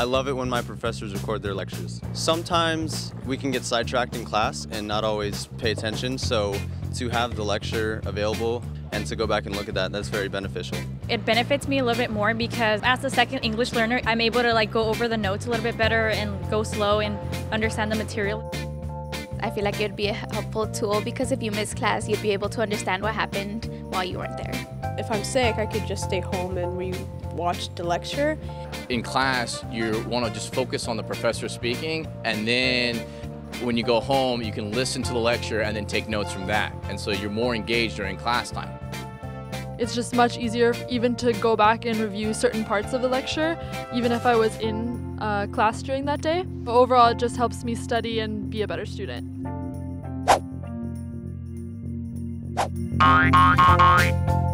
I love it when my professors record their lectures. Sometimes we can get sidetracked in class and not always pay attention, so to have the lecture available and to go back and look at that, that's very beneficial. It benefits me a little bit more because as a second English learner, I'm able to like go over the notes a little bit better and go slow and understand the material. I feel like it would be a helpful tool because if you miss class, you'd be able to understand what happened while you weren't there. If I'm sick, I could just stay home and re-watch the lecture. In class, you want to just focus on the professor speaking, and then when you go home, you can listen to the lecture and then take notes from that. And so you're more engaged during class time. It's just much easier even to go back and review certain parts of the lecture, even if I was in uh, class during that day. But overall, it just helps me study and be a better student. Bye.